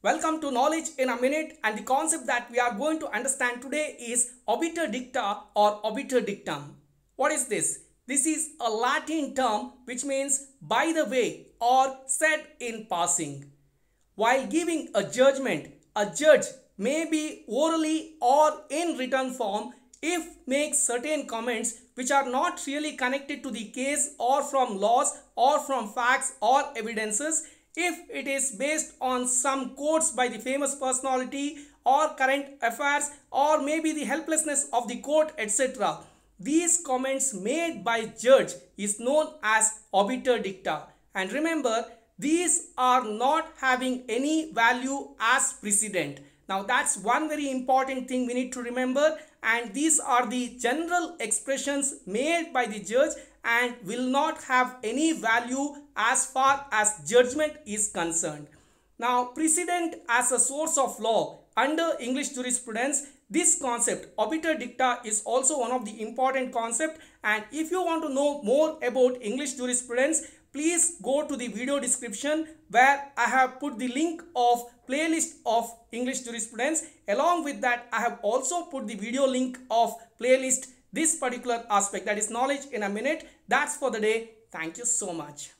Welcome to Knowledge in a Minute and the concept that we are going to understand today is obiter dicta or obiter dictum. What is this? This is a Latin term which means by the way or said in passing. While giving a judgment, a judge may be orally or in written form if makes certain comments which are not really connected to the case or from laws or from facts or evidences if it is based on some quotes by the famous personality or current affairs or maybe the helplessness of the court etc. These comments made by judge is known as obiter dicta and remember these are not having any value as precedent. Now that's one very important thing we need to remember and these are the general expressions made by the judge and will not have any value as far as judgment is concerned. Now precedent as a source of law under English jurisprudence this concept obiter dicta is also one of the important concept and if you want to know more about English jurisprudence please go to the video description where I have put the link of playlist of English jurisprudence. Along with that, I have also put the video link of playlist this particular aspect that is knowledge in a minute. That's for the day. Thank you so much.